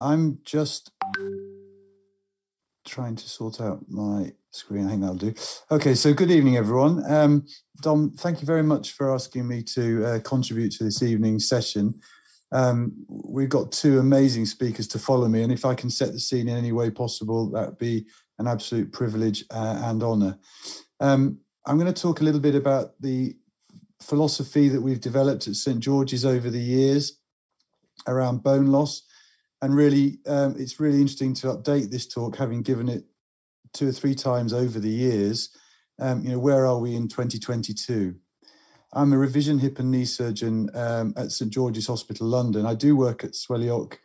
I'm just trying to sort out my screen. I think that'll do. Okay, so good evening, everyone. Um, Dom, thank you very much for asking me to uh, contribute to this evening's session. Um, we've got two amazing speakers to follow me, and if I can set the scene in any way possible, that'd be an absolute privilege uh, and honour. Um, I'm going to talk a little bit about the philosophy that we've developed at St George's over the years around bone loss. And really, um, it's really interesting to update this talk, having given it two or three times over the years. Um, you know, where are we in 2022? I'm a revision hip and knee surgeon um, at St George's Hospital, London. I do work at Swellyock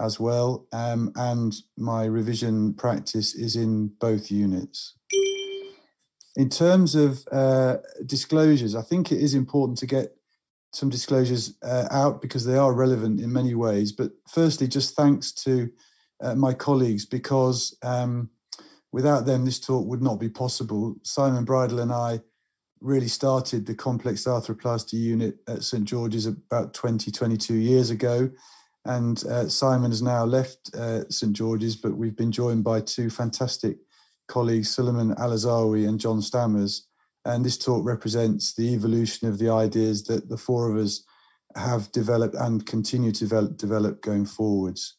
as well, um, and my revision practice is in both units. In terms of uh, disclosures, I think it is important to get some disclosures uh, out because they are relevant in many ways. But firstly, just thanks to uh, my colleagues because um, without them, this talk would not be possible. Simon Bridle and I really started the complex arthroplasty unit at St George's about 20, 22 years ago. And uh, Simon has now left uh, St George's, but we've been joined by two fantastic colleagues, Suleiman Alazawi and John Stammers. And this talk represents the evolution of the ideas that the four of us have developed and continue to develop, develop going forwards.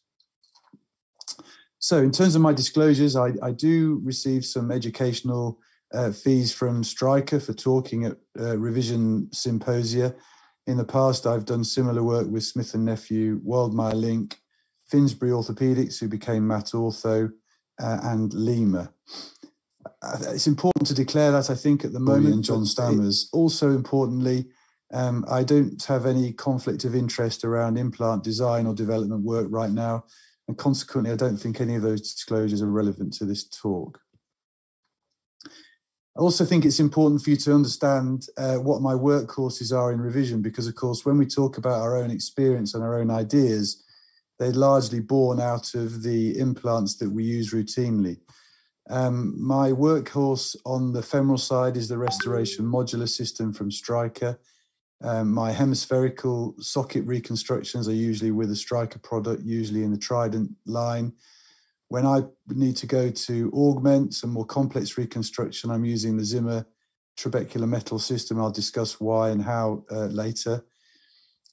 So, in terms of my disclosures, I, I do receive some educational uh, fees from Stryker for talking at uh, revision symposia. In the past, I've done similar work with Smith and Nephew, Waldemar Link, Finsbury Orthopedics, who became MatOrtho, uh, and Lima. Uh, it's important to declare that I think at the moment, and John Stammers. Also importantly, um, I don't have any conflict of interest around implant design or development work right now, and consequently, I don't think any of those disclosures are relevant to this talk. I also think it's important for you to understand uh, what my work courses are in revision, because of course, when we talk about our own experience and our own ideas, they're largely born out of the implants that we use routinely. Um, my workhorse on the femoral side is the restoration modular system from Stryker. Um, my hemispherical socket reconstructions are usually with a Stryker product, usually in the Trident line. When I need to go to augment some more complex reconstruction, I'm using the Zimmer trabecular metal system. I'll discuss why and how uh, later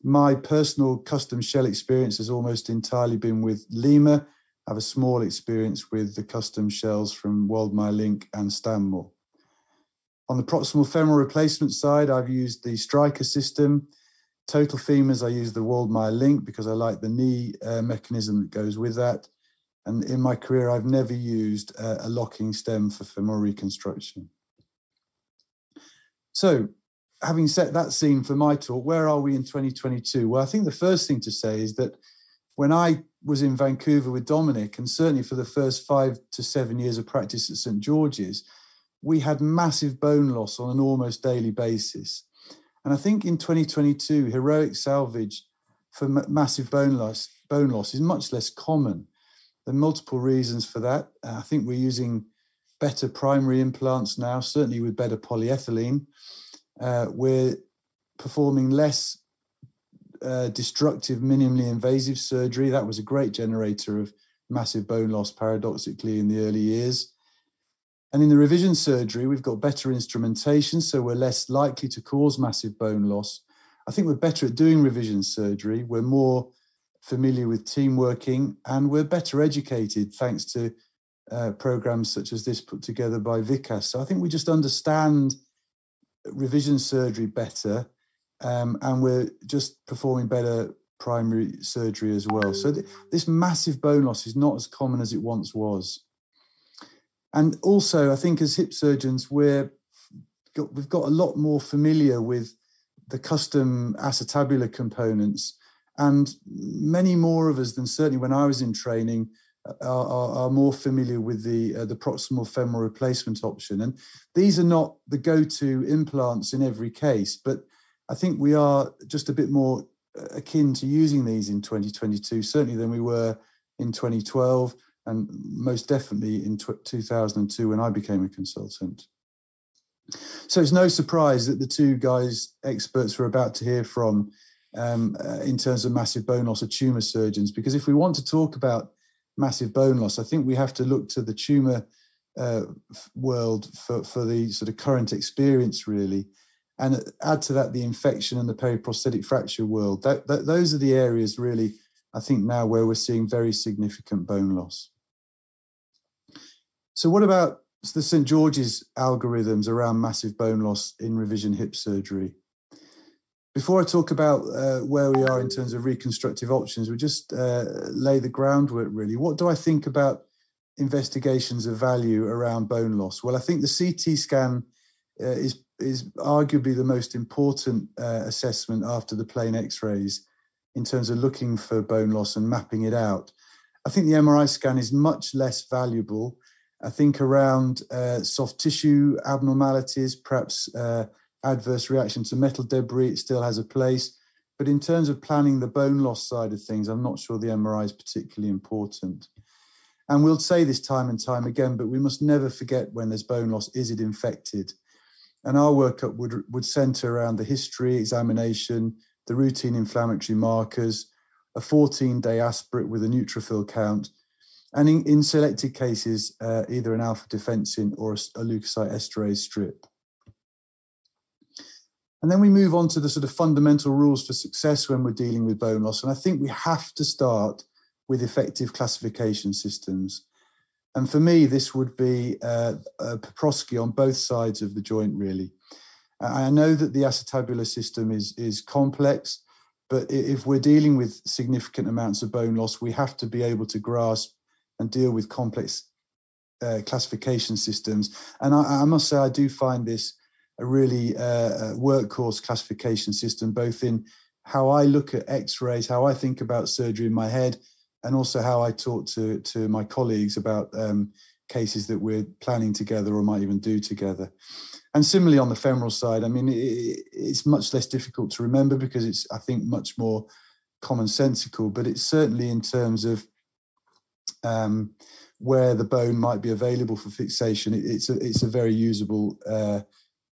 my personal custom shell experience has almost entirely been with Lima. Have a small experience with the custom shells from Waldemar Link and Stanmore. On the proximal femoral replacement side, I've used the Stryker system. Total femurs, I use the Waldemar Link because I like the knee uh, mechanism that goes with that. And in my career, I've never used a, a locking stem for femoral reconstruction. So having set that scene for my talk, where are we in 2022? Well, I think the first thing to say is that when I was in Vancouver with Dominic, and certainly for the first five to seven years of practice at St. George's, we had massive bone loss on an almost daily basis. And I think in 2022, heroic salvage for massive bone loss, bone loss is much less common. There are multiple reasons for that. I think we're using better primary implants now, certainly with better polyethylene uh, we're performing less uh, destructive, minimally invasive surgery. That was a great generator of massive bone loss, paradoxically, in the early years. And in the revision surgery, we've got better instrumentation, so we're less likely to cause massive bone loss. I think we're better at doing revision surgery. We're more familiar with team working, and we're better educated thanks to uh, programs such as this put together by Vikas. So I think we just understand revision surgery better, um, and we're just performing better primary surgery as well. So th- this massive bone loss is not as common as it once was. And also, I think as hip surgeons, we're got, we've got a lot more familiar with the custom acetabular components, and many more of us than certainly when I was in training are, are, are more familiar with the uh, the proximal femoral replacement option. And these are not the go-to implants in every case, but I think we are just a bit more uh, akin to using these in 2022, certainly than we were in 2012, and most definitely in 2002 when I became a consultant. So it's no surprise that the two guys, experts we're about to hear from, um, uh, in terms of massive bone loss of tumor surgeons. Because if we want to talk about massive bone loss, I think we have to look to the tumor uh, world for, for the sort of current experience, really. And add to that the infection and the periprosthetic fracture world. That, that, those are the areas, really, I think, now where we're seeing very significant bone loss. So, what about the St. George's algorithms around massive bone loss in revision hip surgery? Before I talk about uh, where we are in terms of reconstructive options, we just uh, lay the groundwork really. What do I think about investigations of value around bone loss? Well, I think the CT scan uh, is is arguably the most important uh, assessment after the plain X-rays in terms of looking for bone loss and mapping it out. I think the MRI scan is much less valuable. I think around uh, soft tissue abnormalities, perhaps uh, adverse reaction to metal debris, it still has a place. But in terms of planning the bone loss side of things, I'm not sure the MRI is particularly important. And we'll say this time and time again, but we must never forget when there's bone loss, is it infected? And our workup would, would center around the history, examination, the routine inflammatory markers, a 14 day aspirate with a neutrophil count, and in, in selected cases, uh, either an alpha defensin or a, a leukocyte esterase strip. And then we move on to the sort of fundamental rules for success when we're dealing with bone loss. And I think we have to start with effective classification systems. And for me, this would be uh, a Paprosky on both sides of the joint, really. I know that the acetabular system is, is complex, but if we're dealing with significant amounts of bone loss, we have to be able to grasp and deal with complex uh, classification systems. And I, I, must say, I do find this a really uh, workhorse classification system, both in how I look at X-rays, how I think about surgery in my head, and also how I talk to to my colleagues about um, cases that we're planning together or might even do together. And similarly on the femoral side, I mean, it, it's much less difficult to remember because it's, I think, much more commonsensical. But it's certainly in terms of um, where the bone might be available for fixation, it, it's a it's a very usable uh,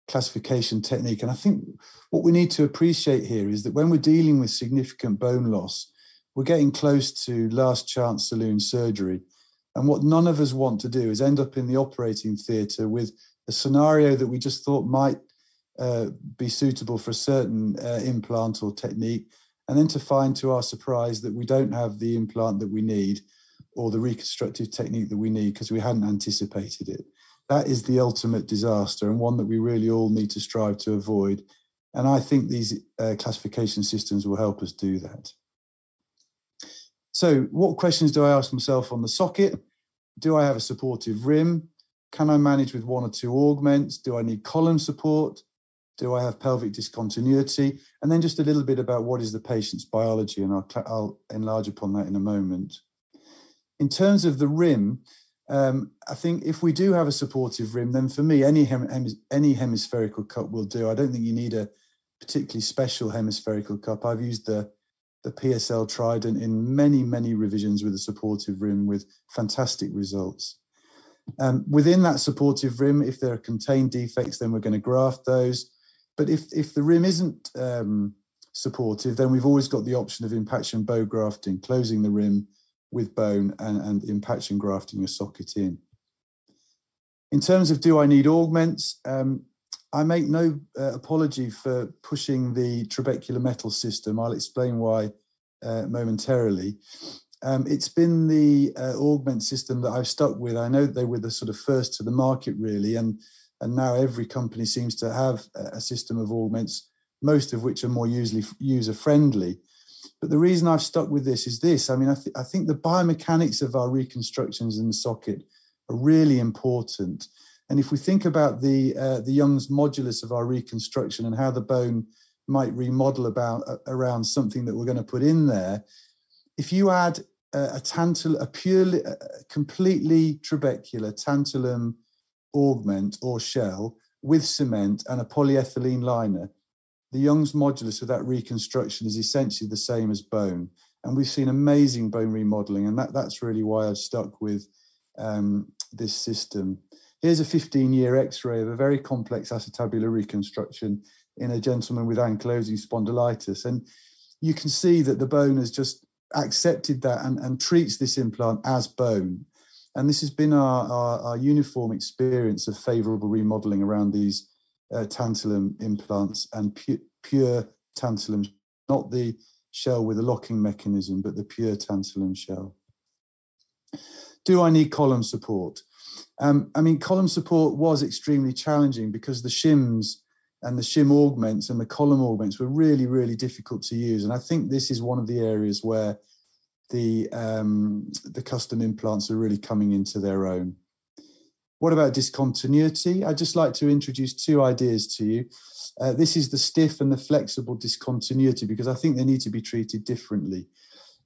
classification technique. And I think what we need to appreciate here is that when we're dealing with significant bone loss, we're getting close to last chance saloon surgery. And what none of us want to do is end up in the operating theatre with a scenario that we just thought might uh, be suitable for a certain uh, implant or technique, and then to find to our surprise that we don't have the implant that we need or the reconstructive technique that we need because we hadn't anticipated it that is the ultimate disaster and one that we really all need to strive to avoid. And I think these uh, classification systems will help us do that. So, what questions do I ask myself on the socket? Do I have a supportive rim? Can I manage with one or two augments? Do I need column support? Do I have pelvic discontinuity? And then just a little bit about what is the patient's biology, and I'll, I'll enlarge upon that in a moment. In terms of the rim, um, I think if we do have a supportive rim, then for me, any hem- any hemispherical cup will do. I don't think you need a particularly special hemispherical cup. I've used the the PSL Trident in many many revisions with a supportive rim with fantastic results. Um, within that supportive rim, if there are contained defects, then we're going to graft those. But if if the rim isn't um, supportive, then we've always got the option of impaction bone grafting, closing the rim with bone and, and impaction grafting a socket in. In terms of do I need augments, um, I make no uh, apology for pushing the trabecular metal system. I'll explain why uh, momentarily. Um, it's been the uh, augment system that I've stuck with. I know they were the sort of first to the market, really, and and now every company seems to have a system of augments, most of which are more usually user friendly. But the reason I've stuck with this is this. I mean, I, th- I think the biomechanics of our reconstructions in the socket are really important. And if we think about the uh, the Young's modulus of our reconstruction and how the bone might remodel about uh, around something that we're going to put in there, if you add a, a tantal, a purely, completely trabecular tantalum augment or shell with cement and a polyethylene liner, the Young's modulus of that reconstruction is essentially the same as bone. And we've seen amazing bone remodeling, and that, that's really why I've stuck with um, this system. Here's a 15 year x ray of a very complex acetabular reconstruction in a gentleman with ankylosing spondylitis. And you can see that the bone has just accepted that and, and treats this implant as bone. And this has been our, our, our uniform experience of favorable remodeling around these uh, tantalum implants and pu- pure tantalum, not the shell with a locking mechanism, but the pure tantalum shell. Do I need column support? Um, I mean, column support was extremely challenging because the shims and the shim augments and the column augments were really, really difficult to use. And I think this is one of the areas where the um, the custom implants are really coming into their own. What about discontinuity? I'd just like to introduce two ideas to you. Uh, this is the stiff and the flexible discontinuity because I think they need to be treated differently.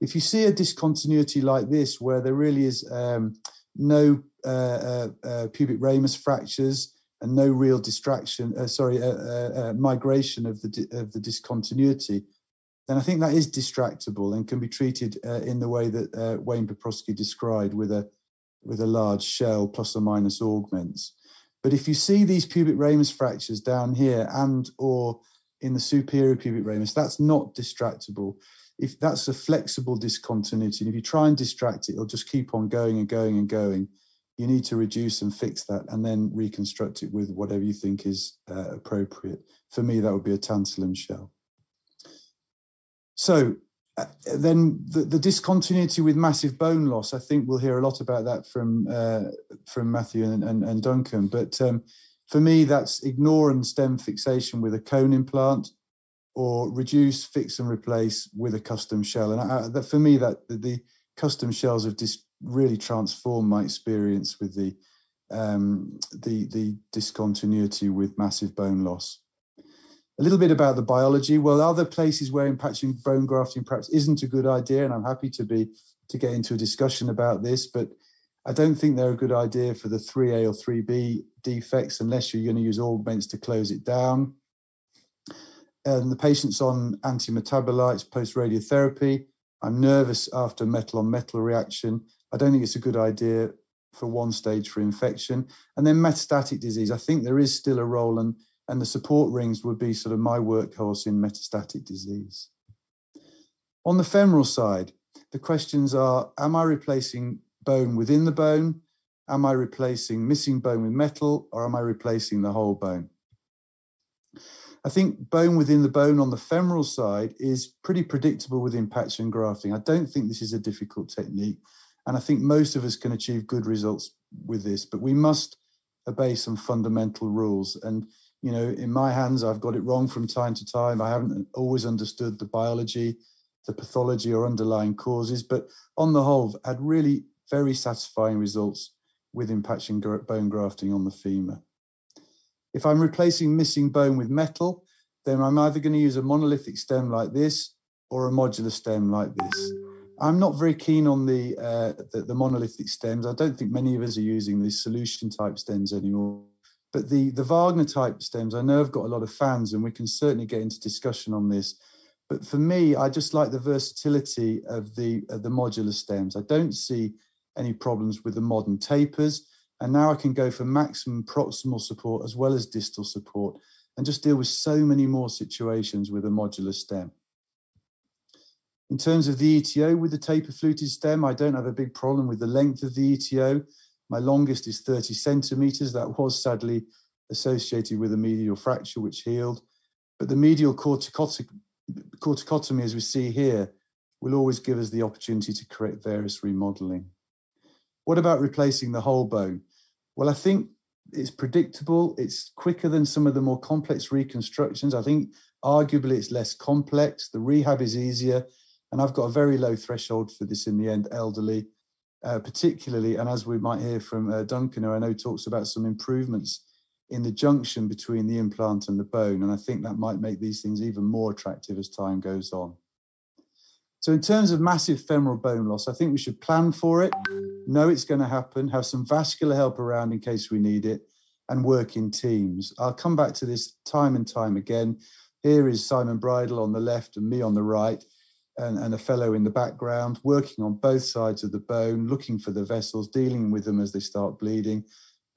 If you see a discontinuity like this, where there really is um, no uh, uh, uh pubic ramus fractures and no real distraction, uh, sorry, uh, migration of the of the discontinuity, then I think that is distractible and can be treated in the way that Wayne Paprosky described with a with a large shell plus or minus augments. But if you see these pubic ramus fractures down here and or in the superior pubic ramus, that's not distractible. If that's a flexible discontinuity, and if you try and distract it, it'll just keep on going and going and going. You need to reduce and fix that and then reconstruct it with whatever you think is uh, appropriate. For me, that would be a tantalum shell. So uh, then the, the, discontinuity with massive bone loss, I think we'll hear a lot about that from uh, from Matthew and, and, and Duncan. But um, for me, that's ignore and stem fixation with a cone implant, or reduce, fix, and replace with a custom shell. And I, that, for me, that the, the custom shells have just really transformed my experience with the um, the the discontinuity with massive bone loss. A little bit about the biology. Well, other places where impacting bone grafting perhaps isn't a good idea, and I'm happy to be to get into a discussion about this, but I don't think they're a good idea for the 3A or 3B defects unless you're going to use augments to close it down. And the patient's on anti-metabolites post radiotherapy. I'm nervous after metal on metal reaction. I don't think it's a good idea for one stage for infection. And then metastatic disease. I think there is still a role, and and the support rings would be sort of my workhorse in metastatic disease. On the femoral side, the questions are Am I replacing bone within the bone? Am I replacing missing bone with metal? Or am I replacing the whole bone? I think bone within the bone on the femoral side is pretty predictable with impaction grafting. I don't think this is a difficult technique. And I think most of us can achieve good results with this, but we must obey some fundamental rules. And you know, in my hands, I've got it wrong from time to time. I haven't always understood the biology, the pathology, or underlying causes, but on the whole, had really very satisfying results with impacting bone grafting on the femur. If I'm replacing missing bone with metal, then I'm either going to use a monolithic stem like this or a modular stem like this. I'm not very keen on the, uh, the, the monolithic stems. I don't think many of us are using these solution type stems anymore. But the, the Wagner type stems, I know I've got a lot of fans, and we can certainly get into discussion on this. But for me, I just like the versatility of the of the modular stems. I don't see any problems with the modern tapers. And now I can go for maximum proximal support as well as distal support and just deal with so many more situations with a modular stem. In terms of the ETO with the taper fluted stem, I don't have a big problem with the length of the ETO. My longest is 30 centimeters. That was sadly associated with a medial fracture, which healed. But the medial corticotomy, as we see here, will always give us the opportunity to correct varus remodeling. What about replacing the whole bone? Well, I think it's predictable. It's quicker than some of the more complex reconstructions. I think arguably it's less complex. The rehab is easier. And I've got a very low threshold for this in the end, elderly uh, particularly, and as we might hear from uh, Duncan, who I know talks about some improvements in the junction between the implant and the bone. And I think that might make these things even more attractive as time goes on. So, in terms of massive femoral bone loss, I think we should plan for it, know it's going to happen, have some vascular help around in case we need it, and work in teams. I'll come back to this time and time again. Here is Simon Bridle on the left and me on the right and, and, a fellow in the background working on both sides of the bone, looking for the vessels, dealing with them as they start bleeding.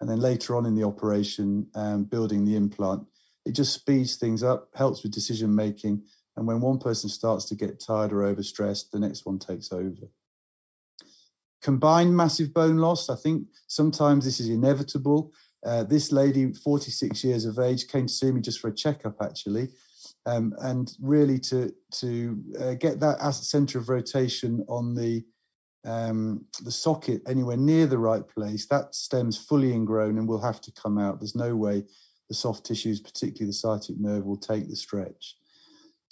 And then later on in the operation, um, building the implant. It just speeds things up, helps with decision making, And when one person starts to get tired or overstressed, the next one takes over. Combined massive bone loss, I think sometimes this is inevitable. Uh, this lady, 46 years of age, came to see me just for a checkup actually. Um, and really to to uh, get that center of rotation on the um, the socket anywhere near the right place, that stem's fully ingrown and will have to come out. There's no way the soft tissues, particularly the sciatic nerve, will take the stretch.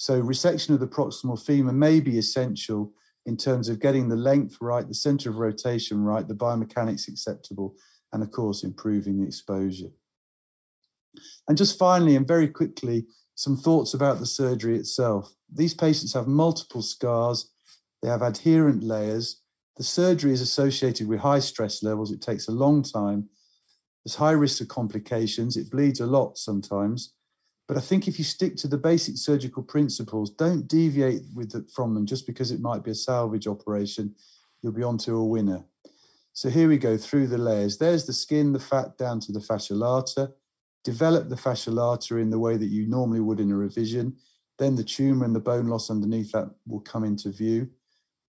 So resection of the proximal femur may be essential in terms of getting the length right, the center of rotation right, the biomechanics acceptable, and of course, improving the exposure. And just finally, and very quickly, some thoughts about the surgery itself. These patients have multiple scars, they have adherent layers. The surgery is associated with high stress levels, it takes a long time. There's high risk of complications, it bleeds a lot sometimes. But I think if you stick to the basic surgical principles, don't deviate with the, from them just because it might be a salvage operation, you'll be onto a winner. So here we go through the layers. There's the skin, the fat down to the fascia lata. Develop the fascia lata in the way that you normally would in a revision. Then the tumor and the bone loss underneath that will come into view.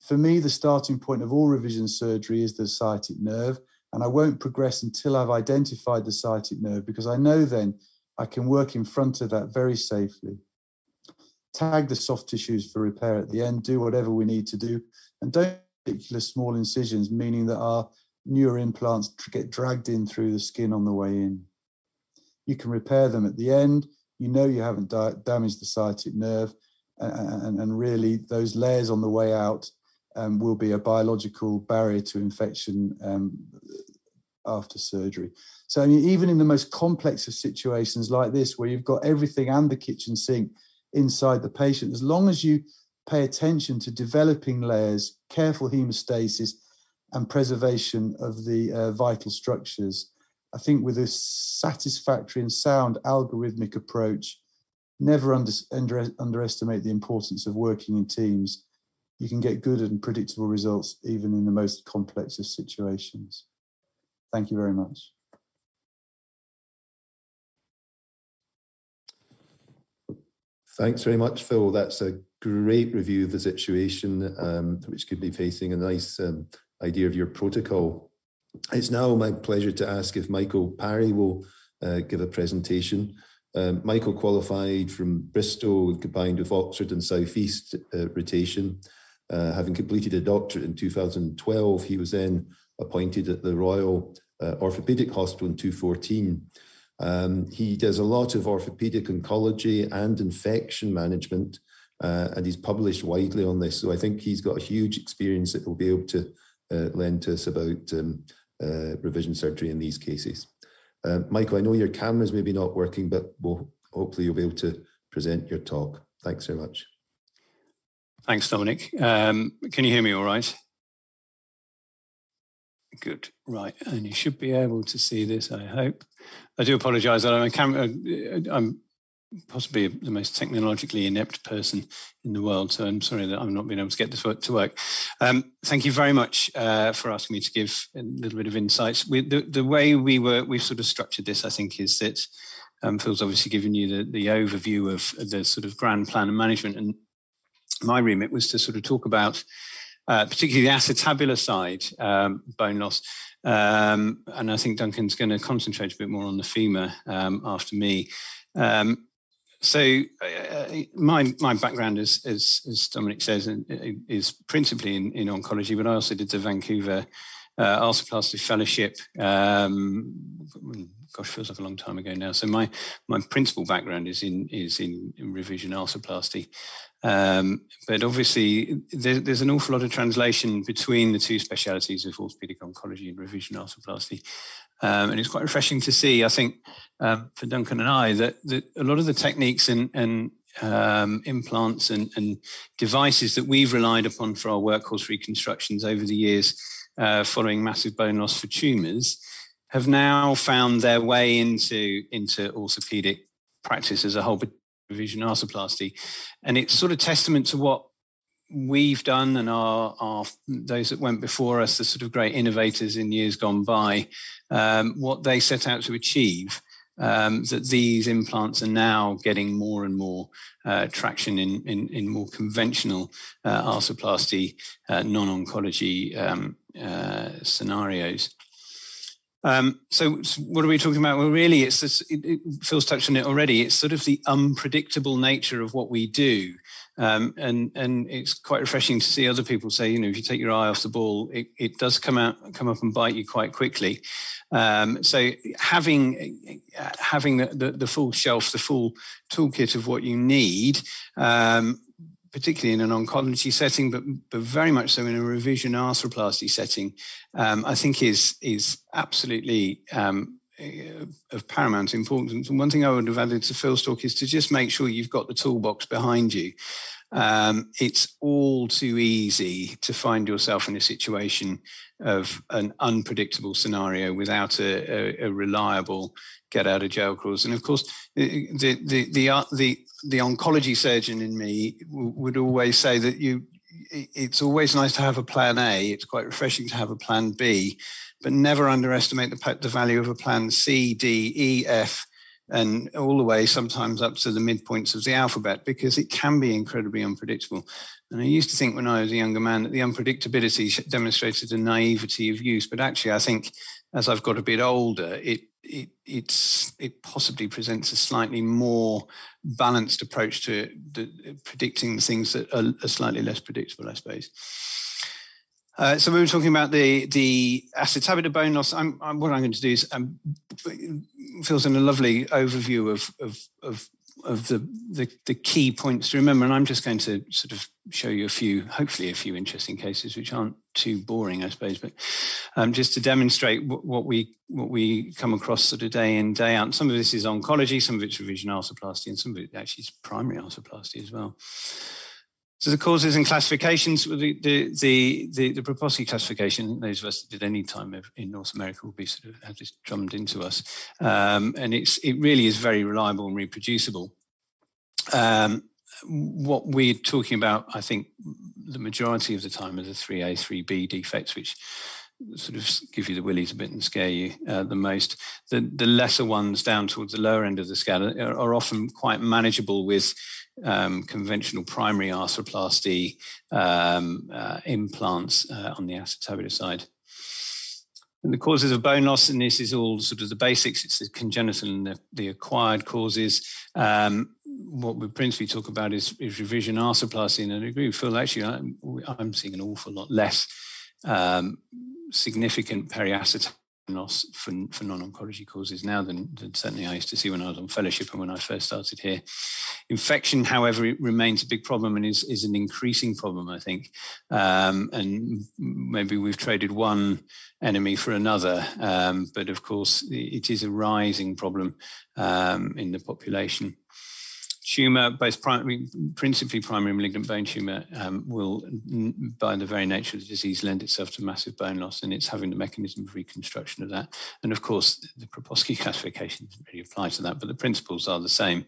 For me, the starting point of all revision surgery is the sciatic nerve, and I won't progress until I've identified the sciatic nerve because I know then I can work in front of that very safely. Tag the soft tissues for repair at the end, do whatever we need to do, and don't particular small incisions, meaning that our newer implants get dragged in through the skin on the way in. You can repair them at the end. You know you haven't damaged the sciatic nerve, and, and, really those layers on the way out um, will be a biological barrier to infection um, after surgery. So I mean, even in the most complex of situations like this, where you've got everything and the kitchen sink inside the patient, as long as you pay attention to developing layers, careful hemostasis, and preservation of the uh, vital structures. I think with a satisfactory and sound algorithmic approach, never under, under, underestimate the importance of working in teams. You can get good and predictable results even in the most complex of situations. Thank you very much. Thanks very much, Phil. That's a great review of the situation um, which could be facing, a nice um, idea of your protocol. It's now my pleasure to ask if Michael Parry will uh, give a presentation. Um, Michael qualified from Bristol, combined with Oxford and Southeast uh, rotation. Uh, having completed a doctorate in 2012, he was then appointed at the Royal uh, Orthopaedic Hospital in 2014. Um, he does a lot of orthopedic oncology and infection management, uh, and he's published widely on this. So I think he's got a huge experience that will be able to uh, lend to us about um, uh, revision surgery in these cases. Uh, Michael, I know your camera's maybe not working, but we'll, hopefully you'll be able to present your talk. Thanks very much. Thanks, Dominic. Um, can you hear me all right? Good, right, and you should be able to see this, I hope. I do apologise. That I'm, a camera, I'm possibly the most technologically inept person in the world, so I'm sorry that I'm not being able to get this work to work. Um, thank you very much uh, for asking me to give a little bit of insights. We, the, the way we were, we've sort of structured this, I think, is that um, Phil's obviously given you the, the overview of the sort of grand plan and management, and my remit was to sort of talk about uh, particularly the acetabular side um, bone loss. Um, and I think Duncan's going to concentrate a bit more on the femur um, after me. Um, so uh, my my background is, as, as Dominic says, is principally in, in oncology, but I also did the Vancouver uh, arthroplasty fellowship. Gosh, feels like a long time ago now. So my my principal background is in is in, in revision arthroplasty, um, but obviously there, there's an awful lot of translation between the two specialities of orthopedic oncology and revision arthroplasty, um, and it's quite refreshing to see. I think um, for Duncan and I that, that a lot of the techniques and, and um, implants and, and, devices that we've relied upon for our workhorse reconstructions over the years uh, following massive bone loss for tumours have now found their way into into orthopedic practice as a whole, but revision arthroplasty, and it's sort of testament to what we've done and our, our those that went before us, the sort of great innovators in years gone by, um, what they set out to achieve. um, that these implants are now getting more and more uh, traction in, in, in, more conventional uh, arthroplasty, uh, non-oncology um, uh, scenarios. Um, so, what are we talking about? Well, really, it's this, it, it, Phil's touched on it already. It's sort of the unpredictable nature of what we do. Um, and and it's quite refreshing to see other people say, you know, if you take your eye off the ball, it, it does come out, come up and bite you quite quickly. Um, so having having the, the, the, full shelf, the full toolkit of what you need, um, particularly in an oncology setting, but but very much so in a revision arthroplasty setting, um, I think is is absolutely um, of paramount importance. And one thing I would have added to Phil's talk is to just make sure you've got the toolbox behind you. Um, it's all too easy to find yourself in a situation of an unpredictable scenario without a, a, a reliable get out of jail clause. And of course, the the the the, uh, the, the oncology surgeon in me would always say that you it's always nice to have a plan A. It's quite refreshing to have a plan B but never underestimate the, the value of a plan C, D, E, F, and all the way sometimes up to the midpoints of the alphabet because it can be incredibly unpredictable. And I used to think when I was a younger man that the unpredictability demonstrated a naivety of use, but actually I think as I've got a bit older, it it it possibly presents a slightly more balanced approach to the, predicting things that are, are slightly less predictable, I suppose. Uh, so we were talking about the the acetabular bone loss. I'm, I'm, what I'm going to do is um, Phil's in a lovely overview of of of, of the, the, the key points to remember, and I'm just going to sort of show you a few, hopefully a few interesting cases which aren't too boring, I suppose, but um, just to demonstrate what, what, we what we come across sort of day in day out. some of this is oncology, some of it's revision arthroplasty, and some of it actually is primary arthroplasty as well. So the causes and classifications, the the the, the, the classification, those of us that did any time in North America will be sort of have this drummed into us, um, and it's it really is very reliable and reproducible. Um, what we're talking about, I think, the majority of the time are the 3A, 3B defects, which sort of give you the willies a bit and scare you uh, the most. The, the lesser ones down towards the lower end of the scale are, are often quite manageable with um, conventional primary arthroplasty um, uh, implants uh, on the acetabular side. And the causes of bone loss, and this is all sort of the basics, it's the congenital and the, the acquired causes. Um, what we principally talk about is, is revision arthroplasty, and I agree with Phil, actually, I'm, I'm seeing an awful lot less um, significant periacetabular loss for, for non-oncology causes now than, than, certainly I used to see when I was on fellowship and when I first started here. Infection, however, remains a big problem and is, is an increasing problem, I think. Um, and maybe we've traded one enemy for another, um, but of course it is a rising problem um, in the population tumor, both primary, principally primary malignant bone tumor, um, will, by the very nature of the disease, lend itself to massive bone loss, and it's having the mechanism of reconstruction of that. And of course, the Paprosky classification doesn't really apply to that, but the principles are the same.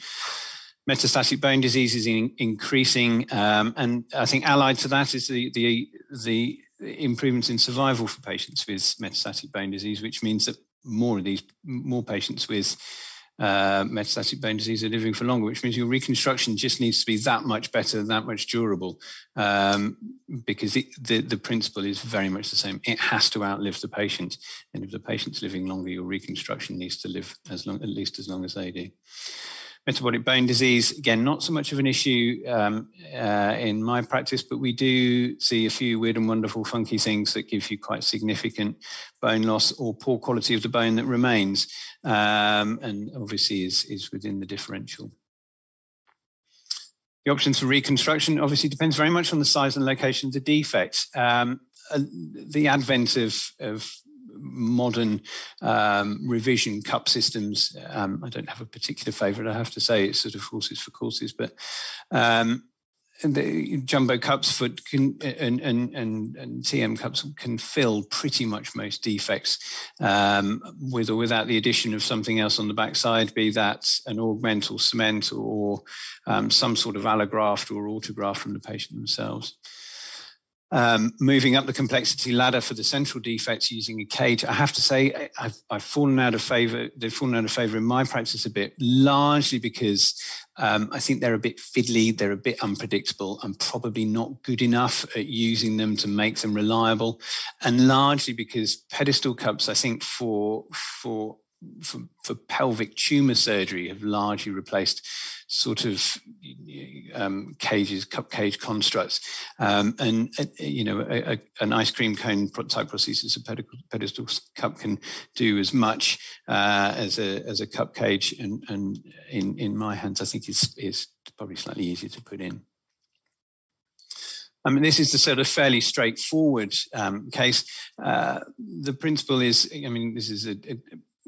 Metastatic bone disease is in, increasing, um, and I think allied to that is the the the improvements in survival for patients with metastatic bone disease, which means that more of these more patients with uh, metastatic bone disease are living for longer, which means your reconstruction just needs to be that much better, that much durable, um, because it, the, the principle is very much the same. It has to outlive the patient. And if the patient's living longer, your reconstruction needs to live as long, at least as long as they do. Metabolic bone disease, again, not so much of an issue um, uh, in my practice, but we do see a few weird and wonderful, funky things that give you quite significant bone loss or poor quality of the bone that remains, um, and obviously is, is within the differential. The options for reconstruction obviously depends very much on the size and location of the defect. Um, uh, the advent of, of modern um, revision cup systems. Um, I don't have a particular favourite, I have to say. It's sort of horses for courses, but um, the jumbo cups for can, and, and, and, and, TM cups can fill pretty much most defects um, with or without the addition of something else on the backside, be that an augment or cement or um, some sort of allograft or autograft from the patient themselves. Um, moving up the complexity ladder for the central defects using a cage, I have to say I've, I've fallen out of favor. They've fallen out of favor in my practice a bit, largely because um, I think they're a bit fiddly, they're a bit unpredictable, and probably not good enough at using them to make them reliable. And largely because pedestal cups, I think for for for, for pelvic tumor surgery have largely replaced sort of um, cages, cup cage constructs. Um, and, uh, you know, a, a, an ice cream cone type prosthesis, a pedestal cup can do as much uh, as, a, as a cup cage. And, and in, in my hands, I think is, is probably slightly easier to put in. I mean, this is the sort of fairly straightforward um, case. Uh, the principle is, I mean, this is a, a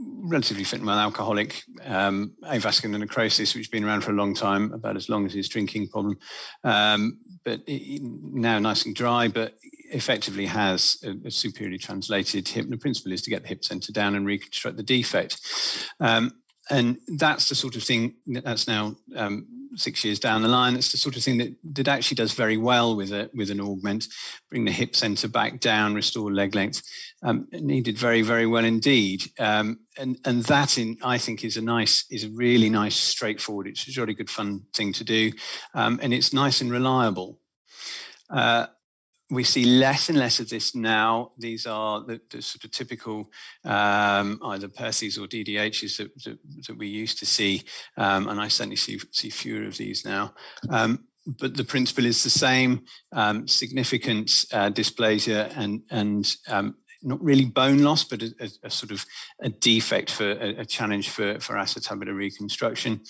relatively fit and well alcoholic, um, avascular necrosis, which has been around for a long time, about as long as his drinking problem, um, but it, now nice and dry, but effectively has a, a, superiorly translated hip. And the principle is to get the hip center down and reconstruct the defect. Um, and that's the sort of thing that's now um, six years down the line. It's the sort of thing that, that actually does very well with a with an augment, bring the hip center back down, restore leg length. Um, needed very very well indeed. Um, and and that in I think is a nice is a really nice straightforward. It's a really good fun thing to do, um, and it's nice and reliable. Uh, we see less and less of this now. These are the, the sort of typical um, either Perthes or DDHs that, that, that, we used to see, um, and I certainly see, see fewer of these now. Um, but the principle is the same: um, significant uh, dysplasia and and um, not really bone loss, but a, a, a, sort of a defect for a, a challenge for for acetabular reconstruction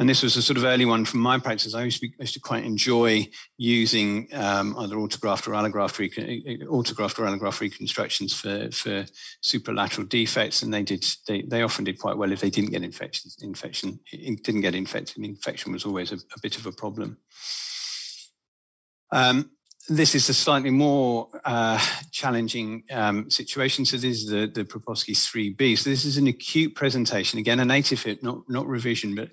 and this was a sort of early one from my practice. I used to, be, used to quite enjoy using um, either autograft or allograft, recon, autograft or allograft reconstructions for, for superlateral defects, and they did they, they often did quite well if they didn't get infection. Infection didn't get infected. Infection was always a, a bit of a problem. Um, this is a slightly more uh, challenging um, situation. So this is the, the Paprosky 3B. So this is an acute presentation. Again, a native not, not revision, but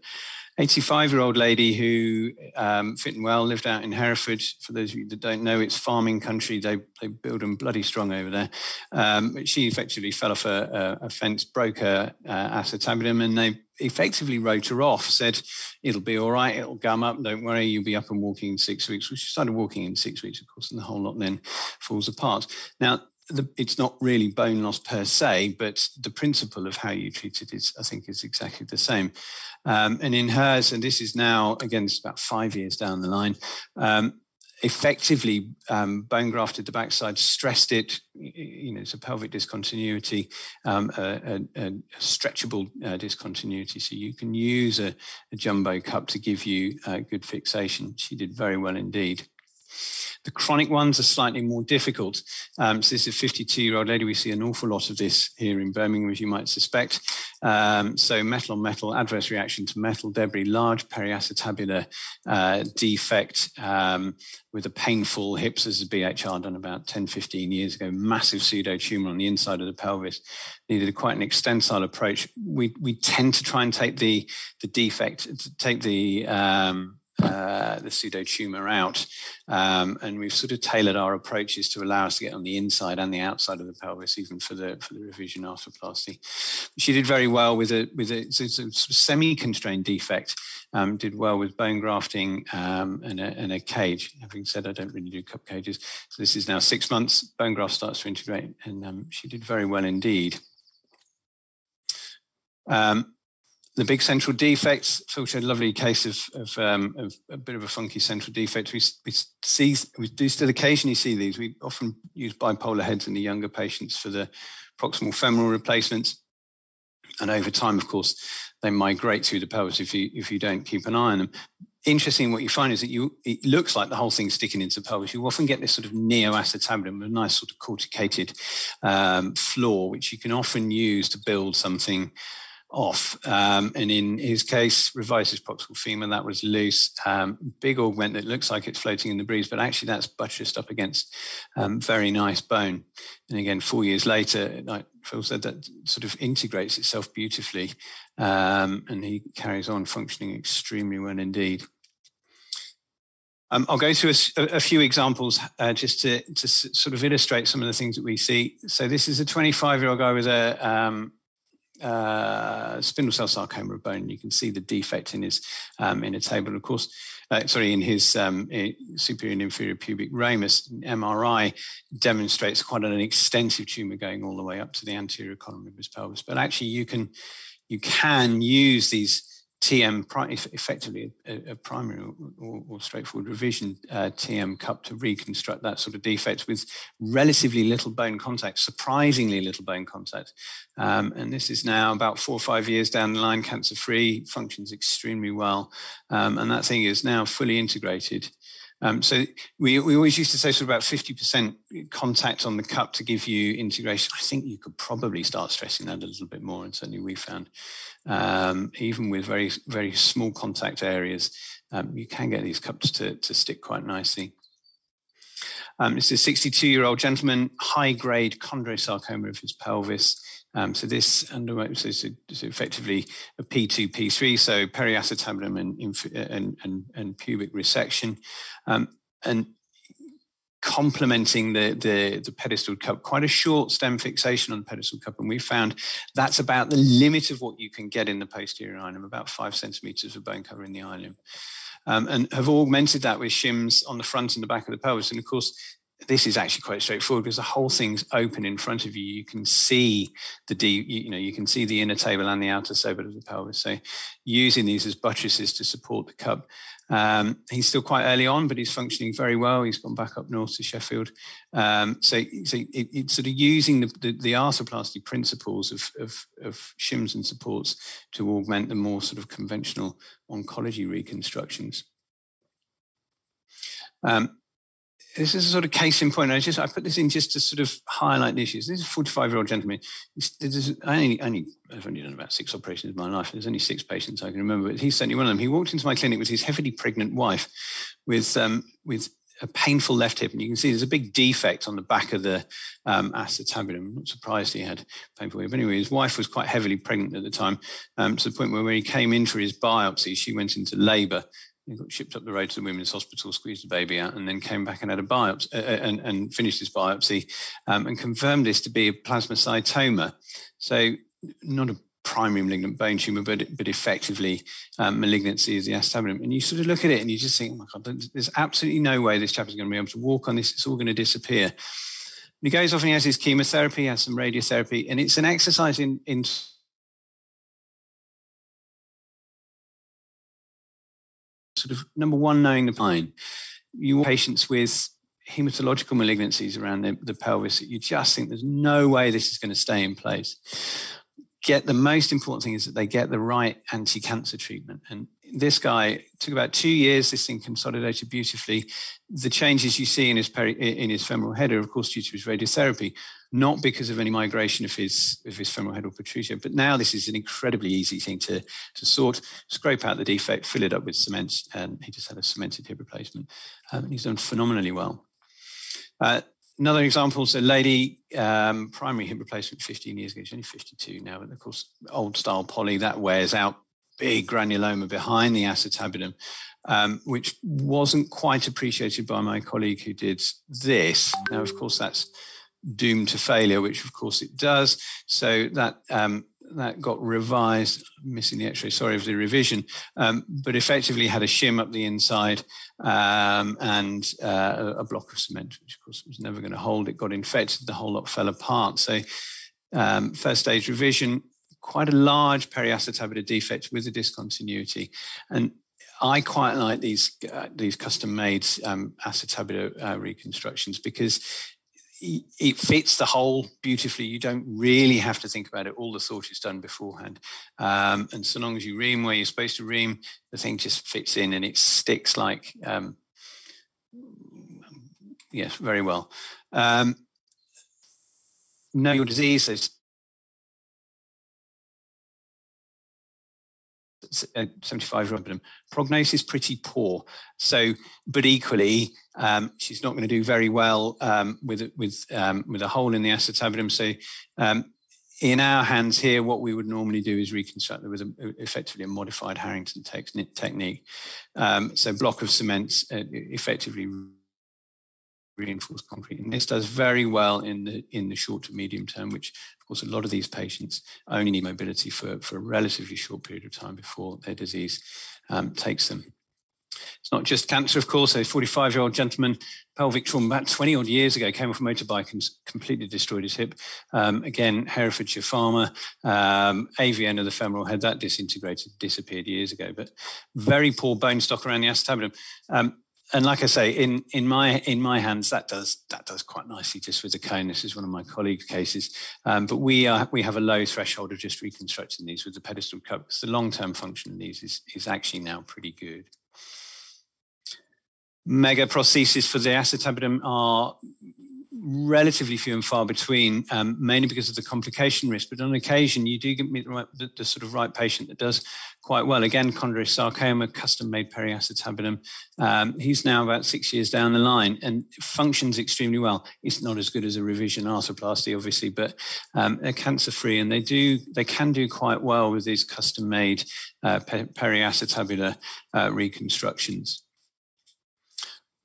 85 year old lady who um, fit and well lived out in Hereford. For those of you that don't know, it's farming country. They, they build them bloody strong over there. Um, she effectively fell off a, a, a fence, broke her uh, acetabulum, and they effectively wrote her off, said, It'll be all right, it'll gum up, don't worry, you'll be up and walking in six weeks. Well, she started walking in six weeks, of course, and the whole lot then falls apart. Now, the, it's not really bone loss per se, but the principle of how you treat it is, I think, is exactly the same. Um, and in hers, and this is now again, it's about five years down the line. Um, effectively um, bone grafted the backside, stressed it. You know, it's a pelvic discontinuity, um, a, a, a, stretchable uh, discontinuity. So you can use a, a jumbo cup to give you uh, good fixation. She did very well indeed. The chronic ones are slightly more difficult. Um, so this is a 52 year old lady. We see an awful lot of this here in Birmingham, as you might suspect. Um, so metal on metal, adverse reaction to metal debris, large periacetabular uh, defect um, with a painful hips as a BHR done about 10, 15 years ago, massive pseudo tumor on the inside of the pelvis. Needed quite an extensile approach. We, we tend to try and take the, the defect, take the um, uh, the pseudotumor out. Um, and we've sort of tailored our approaches to allow us to get on the inside and the outside of the pelvis, even for the for the revision arthroplasty. She did very well with a with a, semi-constrained defect. Um, did well with bone grafting um, and, a, and, a, cage. Having said I don't really do cup cages, so this is now six months. Bone graft starts to integrate, and um, she did very well indeed. Um, the big central defects. Phil showed a lovely case of, of, um, of, a bit of a funky central defect. We, we see, we do still occasionally see these. We often use bipolar heads in the younger patients for the proximal femoral replacements. And over time, of course, they migrate through the pelvis if you if you don't keep an eye on them. Interesting, what you find is that you it looks like the whole thing's sticking into the pelvis. You often get this sort of neo-acetabulum, a nice sort of corticated um, floor, which you can often use to build something off. Um, and in his case, revises proximal femur, that was loose. Um, big augment that looks like it's floating in the breeze, but actually that's buttressed up against um, very nice bone. And again, four years later, like Phil said, that sort of integrates itself beautifully. Um, and he carries on functioning extremely well indeed. Um, I'll go through a, a few examples uh, just to, to sort of illustrate some of the things that we see. So this is a 25 year old guy with a um, uh, spindle cell sarcoma of bone. You can see the defect in his um, in a table. Of course, uh, sorry, in his um, superior and inferior pubic ramus, MRI demonstrates quite an extensive tumor going all the way up to the anterior column of his pelvis. But actually, you can you can use these TM effectively a, primary or, or, straightforward revision uh, TM cup to reconstruct that sort of defect with relatively little bone contact, surprisingly little bone contact. Um, and this is now about four or five years down the line, cancer free, functions extremely well. Um, and that thing is now fully integrated. Um, so we, we always used to say sort of about 50% contact on the cup to give you integration. I think you could probably start stressing that a little bit more. And certainly we found um, even with very, very small contact areas, um, you can get these cups to, to stick quite nicely. Um, is a 62 year old gentleman, high grade chondrosarcoma of his pelvis. Um, so this underwent so, so, effectively a P2, P3, so periacetabulum and, and, and, and pubic resection. Um, and complementing the, the, the pedestal cup, quite a short stem fixation on the pedestal cup. And we found that's about the limit of what you can get in the posterior ilium, about five centimeters of bone cover in the ilium. Um, and have augmented that with shims on the front and the back of the pelvis. And of course, this is actually quite straightforward because the whole thing's open in front of you. You can see the D, you know, you can see the inner table and the outer sobot of the pelvis. So using these as buttresses to support the cup. Um, he's still quite early on, but he's functioning very well. He's gone back up north to Sheffield. Um, so, so it, it's sort of using the, the, the arthroplasty principles of, of, of, shims and supports to augment the more sort of conventional oncology reconstructions. Um, this is a sort of case in point. I just I put this in just to sort of highlight the issues. This is a 45 year old gentleman. I only, only I've only done about six operations in my life. There's only six patients I can remember, but he's certainly one of them. He walked into my clinic with his heavily pregnant wife, with um, with a painful left hip, and you can see there's a big defect on the back of the um, acetabulum. I'm not surprised he had painful hip. Anyway, his wife was quite heavily pregnant at the time, um, to the point where when he came in for his biopsy, she went into labour he got shipped up the road to the women's hospital, squeezed the baby out, and then came back and had a biopsy uh, uh, and, and, finished his biopsy um, and confirmed this to be a plasmacytoma. So not a primary malignant bone tumor, but but effectively um, malignancy is the acetabulum. And you sort of look at it and you just think, oh my God, there's absolutely no way this chap is going to be able to walk on this. It's all going to disappear. And he goes off and he has his chemotherapy, has some radiotherapy, and it's an exercise in in sort of number one, knowing the pine. You want patients with hematological malignancies around the, the pelvis that you just think there's no way this is going to stay in place. Get the most important thing is that they get the right anti-cancer treatment. And this guy took about two years. This thing consolidated beautifully. The changes you see in his peri- in his femoral head are, of course, due to his radiotherapy not because of any migration of his of his femoral head or protrusion. But now this is an incredibly easy thing to to sort, scrape out the defect, fill it up with cement, and he just had a cemented hip replacement, um, and he's done phenomenally well. Uh, another example is a lady, um, primary hip replacement 15 years ago. She's only 52 now, but of course, old style poly that wears out. Big granuloma behind the acetabulum, um, which wasn't quite appreciated by my colleague who did this. Now, of course, that's doomed to failure, which of course it does. So that um, that got revised, missing the X-ray, sorry for the revision, um, but effectively had a shim up the inside um, and uh, a block of cement, which of course was never going to hold. It got infected, the whole lot fell apart. So um, first stage revision, quite a large periacetabular defect with a discontinuity. And I quite like these uh, these custom made um, acetabular uh, reconstructions because it fits the whole beautifully. You don't really have to think about it. All the thought is done beforehand. Um, and so long as you ream where you're supposed to ream, the thing just fits in and it sticks like, um, yes, very well. Um, know your disease. There's 75 year old prognosis pretty poor so but equally um, she's not going to do very well um, with with um, with a hole in the acetabulum so um, in our hands here, what we would normally do is reconstruct it with a, effectively a modified Harrington technique. Um, so block of cement uh, effectively reinforced concrete. And this does very well in the in the short to medium term, which course a lot of these patients only need mobility for, for a relatively short period of time before their disease um, takes them. It's not just cancer, of course. A 45 year old gentleman, pelvic trauma about 20 odd years ago, came off a motorbike and completely destroyed his hip. Um, again, Herefordshire farmer, um, AVN of the femoral head, that disintegrated, disappeared years ago, but very poor bone stock around the acetabulum. Um, and like I say, in in my in my hands, that does that does quite nicely just with the cone. This is one of my colleagues' cases, um, but we are we have a low threshold of just reconstructing these with the pedestal cup the long term function of these is is actually now pretty good megaprostheses for the acetabulum are relatively few and far between, um, mainly because of the complication risk. But on occasion, you do get the, right, the, the, sort of right patient that does quite well. Again, chondrosarcoma, custom-made periacetabulum. Um, he's now about six years down the line and functions extremely well. It's not as good as a revision arthroplasty, obviously, but um, they're cancer-free and they do they can do quite well with these custom-made uh, periacetabular uh, reconstructions.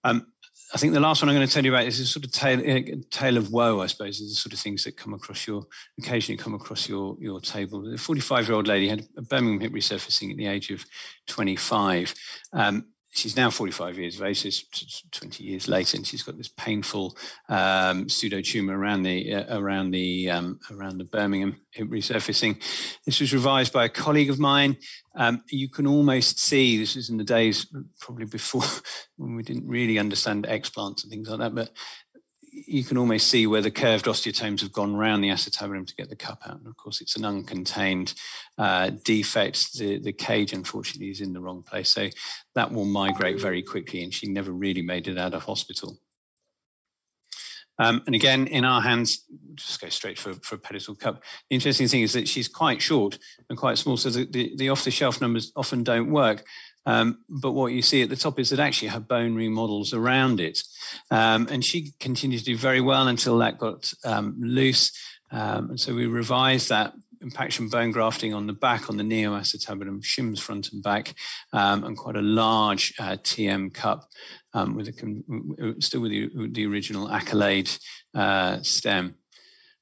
Um, I think the last one I'm going to tell you about is a sort of tale, uh, tale of woe, I suppose, is the sort of things that come across your, occasionally come across your, your table. The 45 year old lady had a Birmingham hip resurfacing at the age of 25. Um, she's now 45 years of age, so 20 years later, and she's got this painful um, pseudo tumor around the uh, around the um, around the Birmingham resurfacing. This was revised by a colleague of mine. Um, you can almost see this is in the days probably before when we didn't really understand explants and things like that, but you can almost see where the curved osteotomes have gone round the acetabulum to get the cup out. And of course, it's an uncontained uh, defect. The, the cage, unfortunately, is in the wrong place. So that will migrate very quickly, and she never really made it out of hospital. Um, and again, in our hands, just go straight for, for a pedestal cup. The interesting thing is that she's quite short and quite small, so the, the, the off-the-shelf numbers often don't work. Um, but what you see at the top is that actually her bone remodels around it. Um, and she continued to do very well until that got um, loose. Um, and so we revised that impaction bone grafting on the back on the neoacetabulum, shims front and back, um, and quite a large uh, TM cup um, with a, still with the, the original accolade uh, stem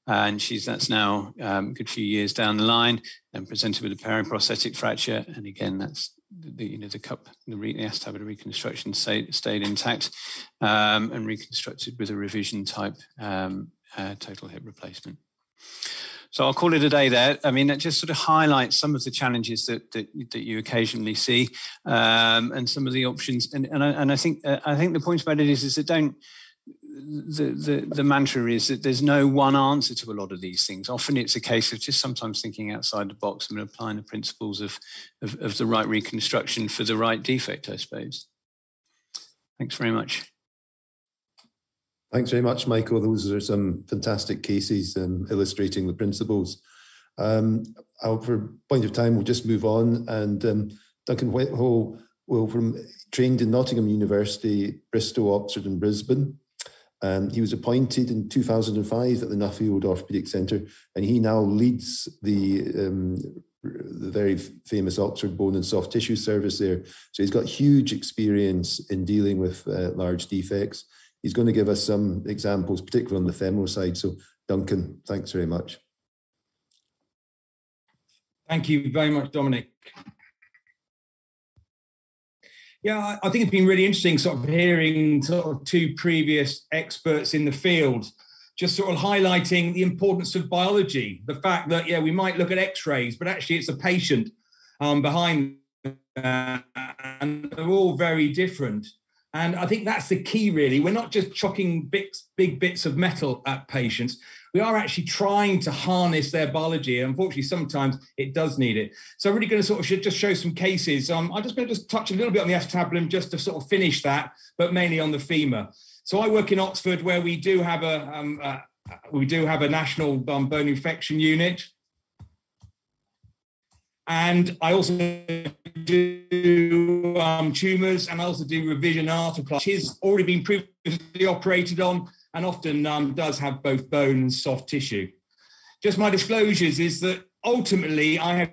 and she's that's now um, a good few years down the line and presented with a periprosthetic fracture and again that's the you know the cup the, re, the reconstruction stayed, stayed intact um, and reconstructed with a revision type um, uh, total hip replacement. So I'll call it a day there. I mean, that just sort of highlights some of the challenges that that, that you occasionally see, um, and some of the options. And and I, and I think uh, I think the point about it is is that don't the, the, the mantra is that there's no one answer to a lot of these things. Often it's a case of just sometimes thinking outside the box and applying the principles of, of, of the right reconstruction for the right defect, I suppose. Thanks very much. Thanks very much, Michael. Those are some fantastic cases um, illustrating the principles. Um, for point of time, we'll just move on. And um, Duncan Whitwell will from trained in Nottingham University, Bristol, Oxford, and Brisbane. Um, he was appointed in 2005 at the Nuffield Orthopaedic Centre, and he now leads the um, the very famous Oxford Bone and Soft Tissue Service there. So he's got huge experience in dealing with uh, large defects. He's going to give us some examples, particularly on the femoral side. So, Duncan, thanks very much. Thank you very much, Dominic. Yeah, I think it's been really interesting sort of hearing sort of two previous experts in the field just sort of highlighting the importance of biology, the fact that, yeah, we might look at x-rays, but actually it's a patient um, behind uh, and they're all very different. And I think that's the key, really. We're not just chucking bits, big bits of metal at patients we are actually trying to harness their biology. Unfortunately, sometimes it does need it. So I'm really going to sort of just show some cases. Um, I'm just going to just touch a little bit on the acetabulum just to sort of finish that, but mainly on the femur. So I work in Oxford where we do have a, um, uh, we do have a national um, bone infection unit. And I also do um, tumours and I also do revision arthroplasty, which has already been previously operated on and often um, does have both bone and soft tissue. just my disclosures is that ultimately I have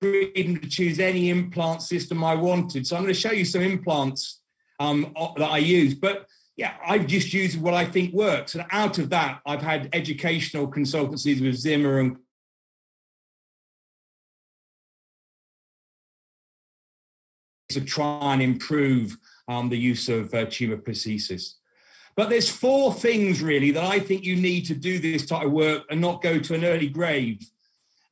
freedom to choose any implant system I wanted. So I'm going to show you some implants um, that I use. But yeah, I've just used what I think works. And out of that, I've had educational consultancies with Zimmer and to try and improve um, the use of uh, tumor prosthesis. But there's four things really that I think you need to do this type of work and not go to an early grave.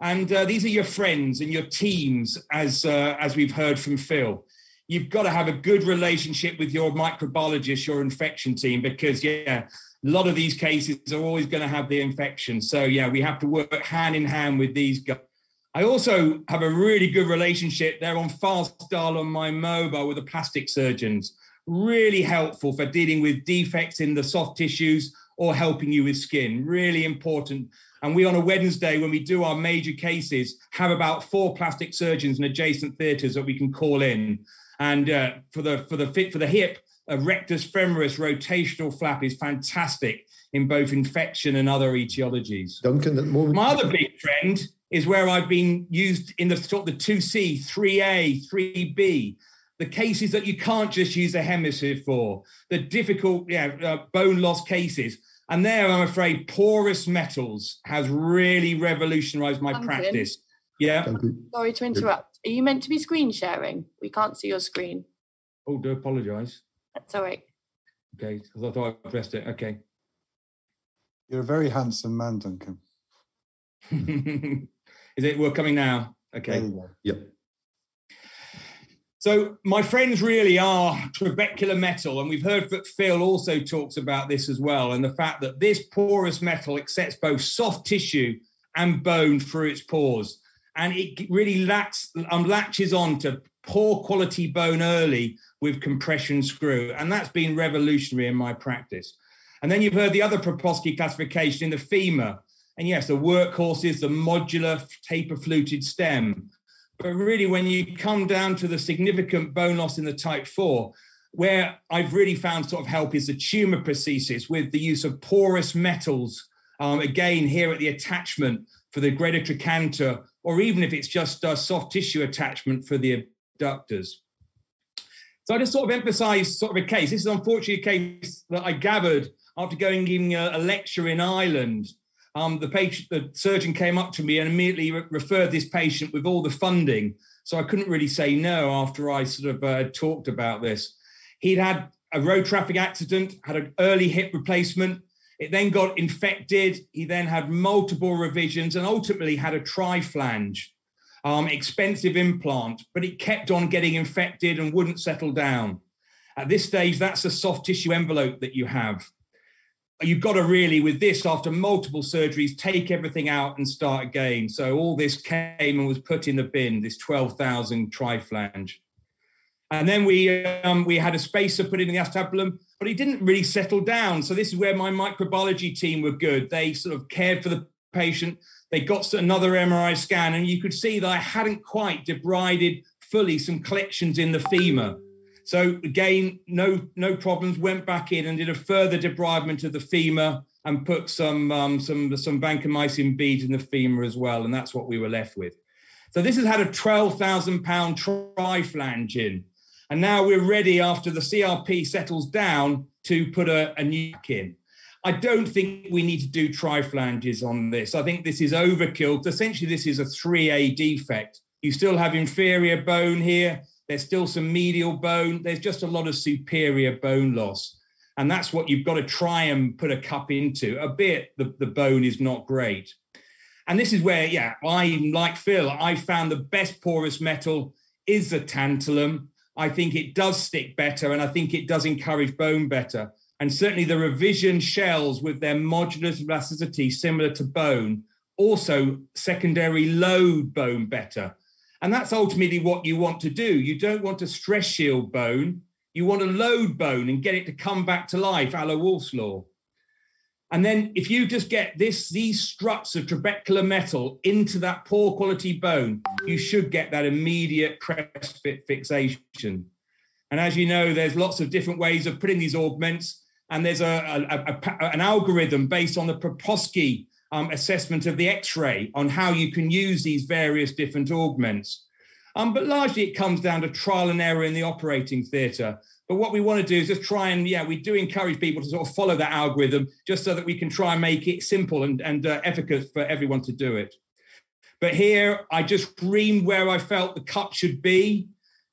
And uh, these are your friends and your teams, as uh, as we've heard from Phil. You've got to have a good relationship with your microbiologist, your infection team, because yeah, a lot of these cases are always going to have the infection. So yeah, we have to work hand in hand with these guys. I also have a really good relationship. They're on fast dial on my mobile with the plastic surgeons really helpful for dealing with defects in the soft tissues or helping you with skin. Really important. And we on a Wednesday, when we do our major cases, have about four plastic surgeons in adjacent theatres that we can call in. And uh, for the for the fit for the hip, a rectus femoris rotational flap is fantastic in both infection and other etiologies. Duncan, moment. My other big trend is where I've been used in the sort of the 2C, 3A, 3B the cases that you can't just use a hemisphere for, the difficult yeah, uh, bone loss cases. And there, I'm afraid, porous metals has really revolutionized my Duncan. practice. Yeah. Sorry to interrupt. Are you meant to be screen sharing? We can't see your screen. Oh, do apologize. That's all right. Okay, because I thought I pressed it. Okay. You're a very handsome man, Duncan. Is it? We're coming now. Okay. Yep. So my friends really are trabecular metal, and we've heard that Phil also talks about this as well, and the fact that this porous metal accepts both soft tissue and bone through its pores, and it really lats, um, latches on to poor quality bone early with compression screw, and that's been revolutionary in my practice. And then you've heard the other Paprosky classification in the femur, and yes, the workhorse is the modular taper fluted stem but really, when you come down to the significant bone loss in the type 4, where I've really found sort of help is the tumor prosthesis with the use of porous metals. Um, again, here at the attachment for the greater trochanter, or even if it's just a soft tissue attachment for the abductors. So I just sort of emphasize sort of a case. This is unfortunately a case that I gathered after going giving a, a lecture in Ireland um, the patient, the surgeon came up to me and immediately re- referred this patient with all the funding. So I couldn't really say no after I sort of uh, talked about this. He'd had a road traffic accident, had an early hip replacement. It then got infected. He then had multiple revisions and ultimately had a triflange, um, expensive implant, but it kept on getting infected and wouldn't settle down. At this stage, that's a soft tissue envelope that you have you've got to really, with this, after multiple surgeries, take everything out and start again. So all this came and was put in the bin, this 12,000 triflange. And then we um, we had a spacer put in the acetabulum, but he didn't really settle down. So this is where my microbiology team were good. They sort of cared for the patient. They got another MRI scan, and you could see that I hadn't quite debrided fully some collections in the femur. So again, no no problems. Went back in and did a further debridement of the femur and put some um, some some vancomycin beads in the femur as well, and that's what we were left with. So this has had a twelve thousand pound triflange in, and now we're ready after the CRP settles down to put a, a new in. I don't think we need to do triflanges on this. I think this is overkill. Essentially, this is a 3A defect. You still have inferior bone here. There's still some medial bone. There's just a lot of superior bone loss. And that's what you've got to try and put a cup into. A bit, the, the bone is not great. And this is where, yeah, I, like Phil, I found the best porous metal is the tantalum. I think it does stick better and I think it does encourage bone better. And certainly the revision shells with their modulus elasticity similar to bone also secondary load bone better. And that's ultimately what you want to do. You don't want to stress shield bone. You want to load bone and get it to come back to life, a la Wolff's law. And then if you just get this, these struts of trabecular metal into that poor quality bone, you should get that immediate press fit fixation. And as you know, there's lots of different ways of putting these augments. And there's a, a, a, an algorithm based on the Paprosky um, assessment of the X-ray on how you can use these various different augments. Um, but largely it comes down to trial and error in the operating theatre. But what we want to do is just try and, yeah, we do encourage people to sort of follow that algorithm just so that we can try and make it simple and, and uh, efficacious for everyone to do it. But here I just reamed where I felt the cup should be,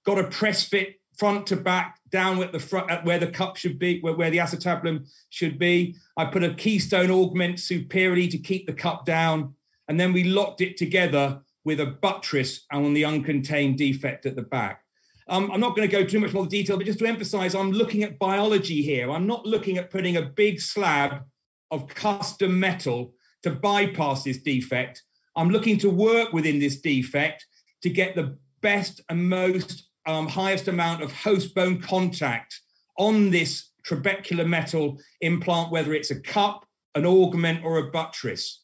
got a press fit front to back down at the front at where the cup should be, where, where the acetabulum should be. I put a keystone augment superiorly to keep the cup down. And then we locked it together with a buttress on the uncontained defect at the back. Um, I'm not going to go too much more detail, but just to emphasize, I'm looking at biology here. I'm not looking at putting a big slab of custom metal to bypass this defect. I'm looking to work within this defect to get the best and most um, highest amount of host bone contact on this trabecular metal implant, whether it's a cup, an augment, or a buttress.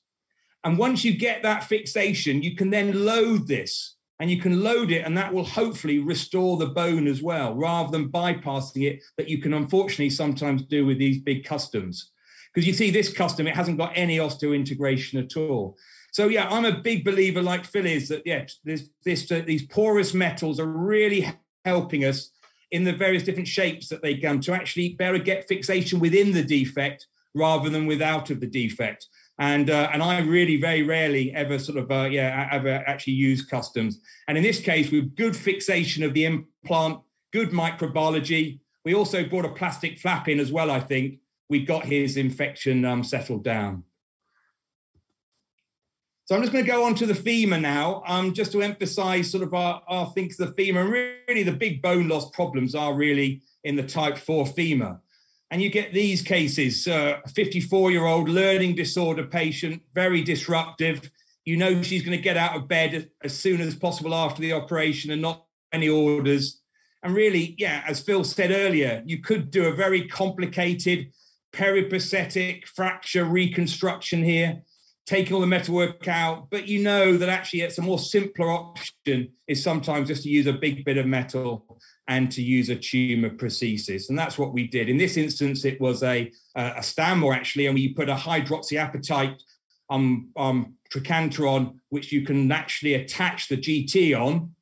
And once you get that fixation, you can then load this and you can load it, and that will hopefully restore the bone as well, rather than bypassing it that you can unfortunately sometimes do with these big customs. Because you see, this custom, it hasn't got any osteointegration at all. So yeah, I'm a big believer, like Phil is, that yes, this, this uh, these porous metals are really helping us in the various different shapes that they come to actually better get fixation within the defect rather than without of the defect and uh, and I really very rarely ever sort of uh, yeah ever actually use customs. And in this case, with good fixation of the implant, good microbiology, we also brought a plastic flap in as well. I think we got his infection um, settled down. So I'm just going to go on to the femur now, um, just to emphasize sort of our, our things the femur. really, the big bone loss problems are really in the type 4 femur. And you get these cases a 54 year old learning disorder patient, very disruptive. You know she's going to get out of bed as soon as possible after the operation and not any orders. And really, yeah, as Phil said earlier, you could do a very complicated periprosthetic fracture reconstruction here, taking all the metalwork out. But you know that actually it's a more simpler option is sometimes just to use a big bit of metal and to use a tumor prosthesis. And that's what we did. In this instance, it was a, a Stanmore actually, and we put a hydroxyapatite um, um, trochanter on, which you can actually attach the GT on.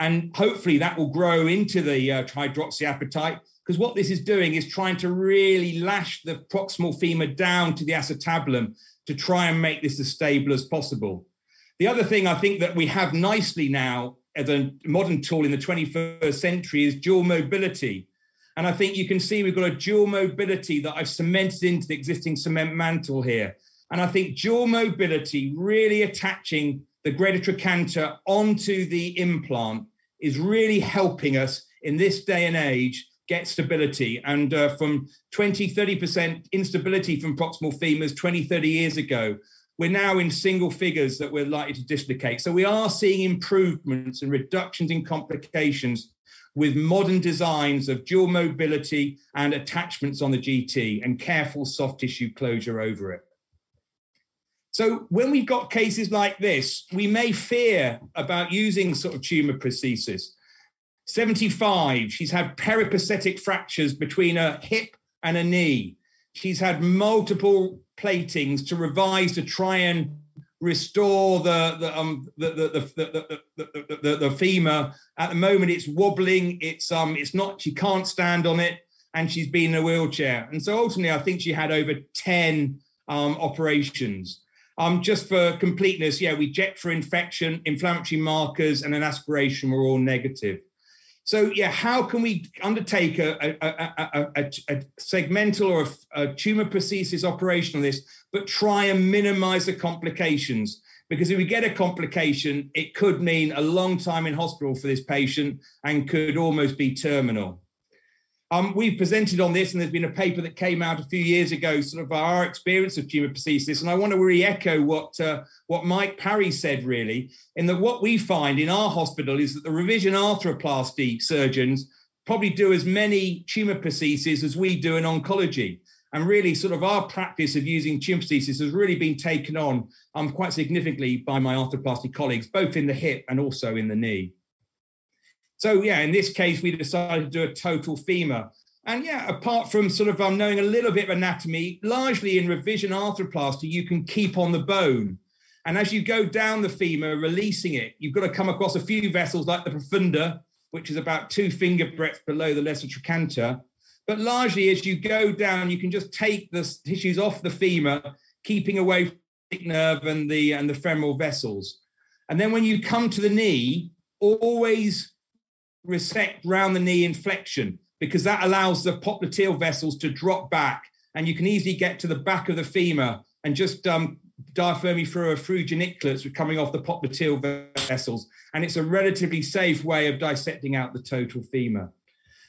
And hopefully that will grow into the uh, hydroxyapatite because what this is doing is trying to really lash the proximal femur down to the acetabulum to try and make this as stable as possible. The other thing I think that we have nicely now as a modern tool in the 21st century is dual mobility. And I think you can see we've got a dual mobility that I've cemented into the existing cement mantle here. And I think dual mobility, really attaching the greater trochanter onto the implant, is really helping us in this day and age get stability. And uh, from 20, 30% instability from proximal femurs 20, 30 years ago, we're now in single figures that we're likely to dislocate. So we are seeing improvements and reductions in complications with modern designs of dual mobility and attachments on the GT and careful soft tissue closure over it. So when we've got cases like this, we may fear about using sort of tumor prosthesis. 75, she's had periprosthetic fractures between a hip and a knee. She's had multiple platings to revise to try and restore the the um the the the, the, the, the, the femur. At the moment, it's wobbling. It's um it's not. She can't stand on it, and she's been in a wheelchair. And so ultimately, I think she had over ten um, operations. Um, just for completeness, yeah, we checked for infection, inflammatory markers, and an aspiration were all negative. So yeah, how can we undertake a, a, a, a, segmental or a, tumor prosthesis operation on this, but try and minimize the complications? Because if we get a complication, it could mean a long time in hospital for this patient and could almost be terminal. Um, we've presented on this, and there's been a paper that came out a few years ago, sort of our experience of tumor prosthesis. And I want to re-echo what uh, what Mike Parry said, really, in that what we find in our hospital is that the revision arthroplasty surgeons probably do as many tumor prostheses as we do in oncology. And really, sort of our practice of using tumor prosthesis has really been taken on um, quite significantly by my arthroplasty colleagues, both in the hip and also in the knee. So yeah, in this case, we decided to do a total femur. And yeah, apart from sort of um, knowing a little bit of anatomy, largely in revision arthroplasty, you can keep on the bone. And as you go down the femur, releasing it, you've got to come across a few vessels like the profunda, which is about two finger breadths below the lesser trochanter. But largely, as you go down, you can just take the tissues off the femur, keeping away the nerve and the and the femoral vessels. And then when you come to the knee, always resect round the knee in flexion because that allows the popliteal vessels to drop back, and you can easily get to the back of the femur and just um, diaphragm through through geniculate coming off the popliteal vessels. And it's a relatively safe way of dissecting out the total femur.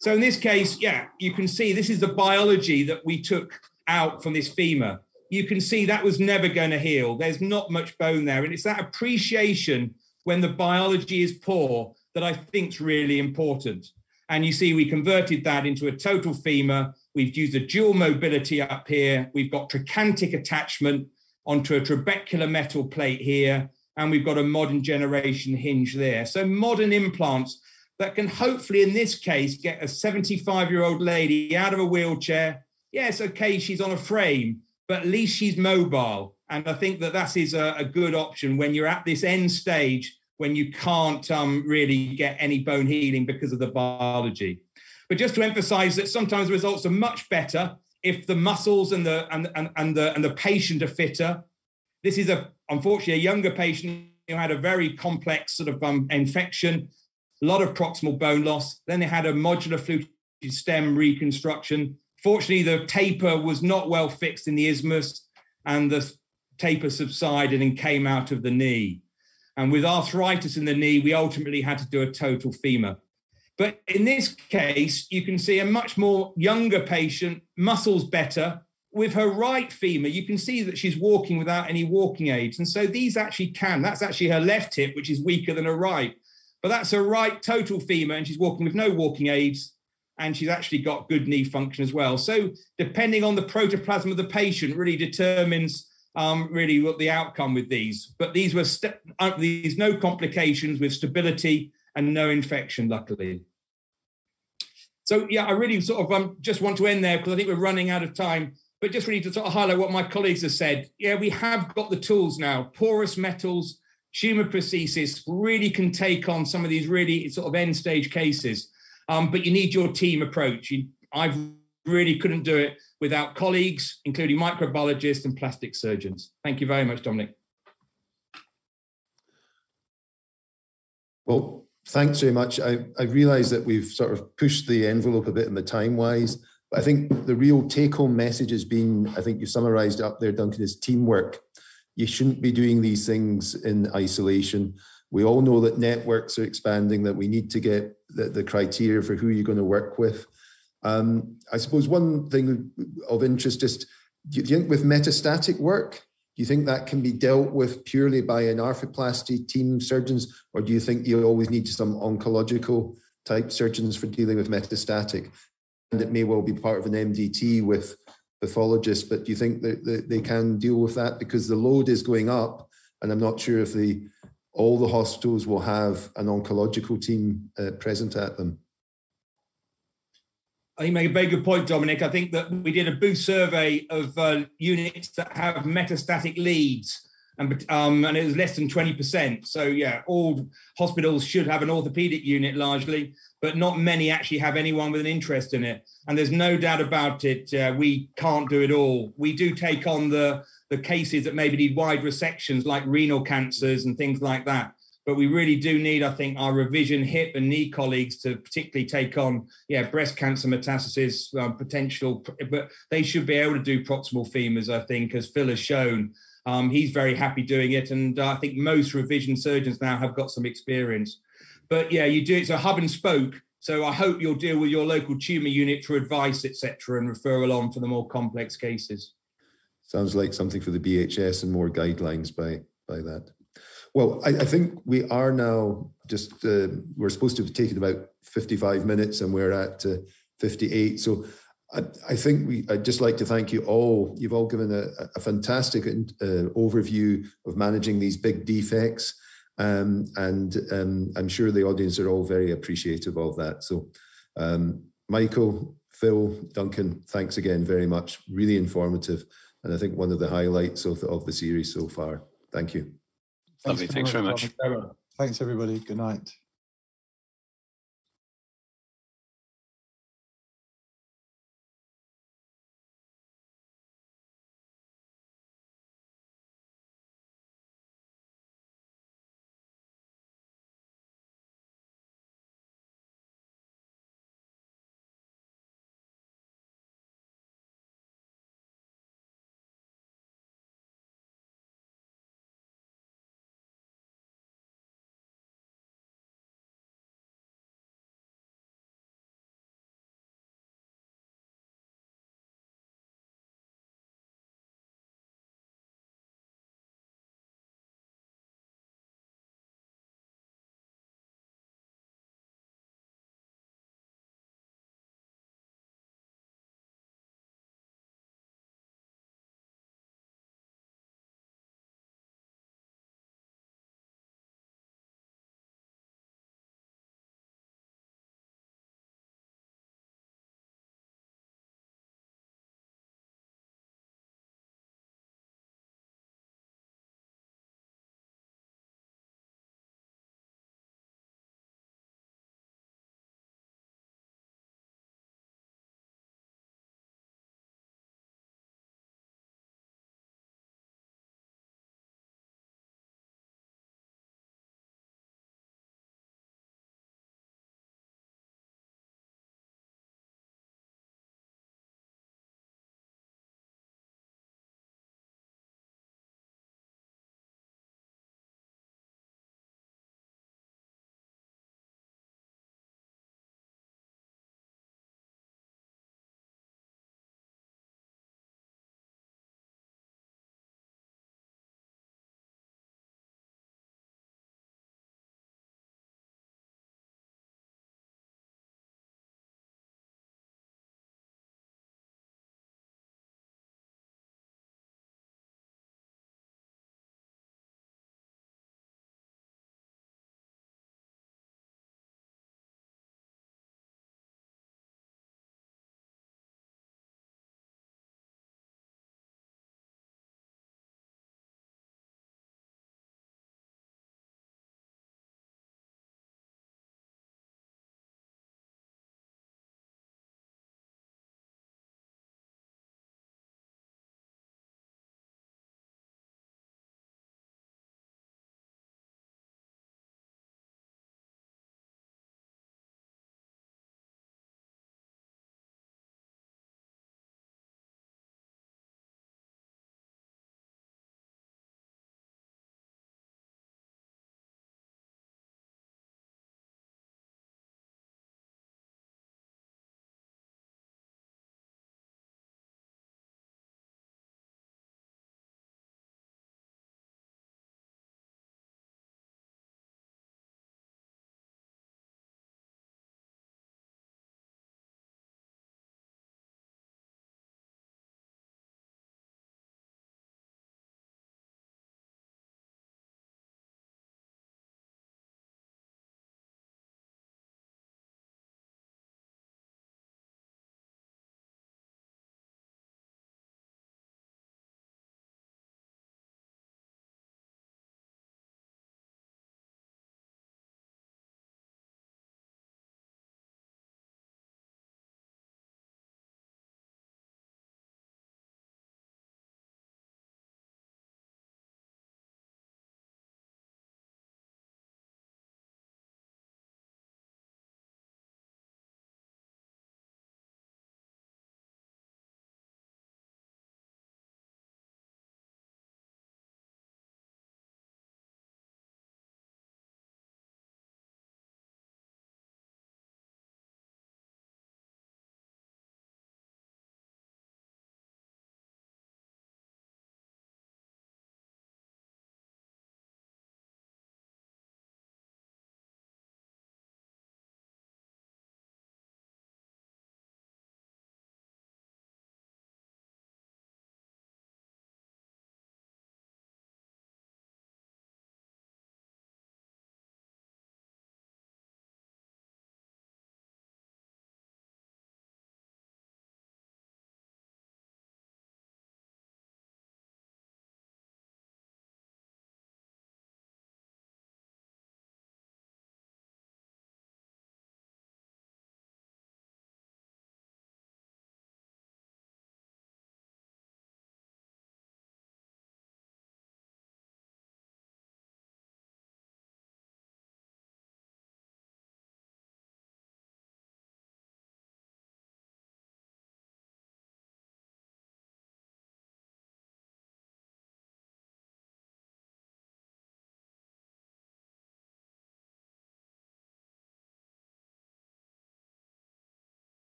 So in this case, yeah, you can see this is the biology that we took out from this femur. You can see that was never going to heal. There's not much bone there. And it's that appreciation when the biology is poor that I think is really important. And you see, we converted that into a total femur. We've used a dual mobility up here. We've got trochanteric attachment onto a trabecular metal plate here. And we've got a modern generation hinge there. So modern implants that can hopefully, in this case, get a 75 year old lady out of a wheelchair. Yes, okay, she's on a frame, but at least she's mobile. And I think that that is a, a good option when you're at this end stage when you can't um, really get any bone healing because of the biology. But just to emphasize that sometimes results are much better if the muscles and the and, and, and the and the patient are fitter. This is a unfortunately a younger patient who had a very complex sort of um, infection a lot of proximal bone loss. Then they had a modular fluted stem reconstruction. Fortunately, the taper was not well fixed in the isthmus, and the taper subsided and came out of the knee. And with arthritis in the knee, we ultimately had to do a total femur. But in this case, you can see a much more younger patient, muscles better. With her right femur, you can see that she's walking without any walking aids. And so these actually can. That's actually her left hip, which is weaker than her right. But that's a right total femur, and she's walking with no walking aids, and she's actually got good knee function as well. So, depending on the protoplasm of the patient, really determines um, really what the outcome with these. But these were st- uh, these no complications with stability and no infection, luckily. So yeah, I really sort of um, just want to end there because I think we're running out of time. But just really to sort of highlight what my colleagues have said. Yeah, we have got the tools now. Porous metals, tumor prosthesis really can take on some of these really sort of end stage cases. Um, but you need your team approach. You, I really couldn't do it without colleagues, including microbiologists and plastic surgeons. Thank you very much, Dominic. Well, thanks very much. I, I realize that we've sort of pushed the envelope a bit in the time wise, but I think the real take home message has been I think you summarized up there, Duncan, is teamwork you shouldn't be doing these things in isolation. We all know that networks are expanding, that we need to get the, the criteria for who you're going to work with. Um, I suppose one thing of interest just do you think with metastatic work, do you think that can be dealt with purely by an arthroplasty team surgeons, or do you think you always need some oncological type surgeons for dealing with metastatic? And it may well be part of an MDT with pathologists, but do you think that, they can deal with that because the load is going up, and I'm not sure if the all the hospitals will have an oncological team uh, present at them. I think you make a very good point, Dominic. I think that we did a Booth survey of uh, units that have metastatic leads, and um, and it was less than twenty percent. So yeah, all hospitals should have an orthopedic unit largely, but not many actually have anyone with an interest in it. And there's no doubt about it, uh, we can't do it all. We do take on the, the cases that maybe need wide resections, like renal cancers and things like that. But we really do need, I think, our revision hip and knee colleagues to particularly take on, yeah, breast cancer metastasis um, potential. But they should be able to do proximal femurs, I think, as Phil has shown. Um, he's very happy doing it, and uh, I think most revision surgeons now have got some experience. But yeah, you do it's a hub and spoke. So I hope you'll deal with your local tumour unit for advice, etc., and referral on for the more complex cases. Sounds like something for the BHS and more guidelines by by that. Well, I, I think we are now just, uh, we're supposed to have taken about 55 minutes and we're at uh, 58. So I, I, think we, I'd just like to thank you all. You've all given a, a fantastic uh, overview of managing these big defects. Um, and um, I'm sure the audience are all very appreciative of that. So, um, Michael, Phil, Duncan, thanks again very much. Really informative, and I think one of the highlights of the, of the series so far. Thank you. Thanks Lovely. Thanks very much. Thanks, everybody. Good night.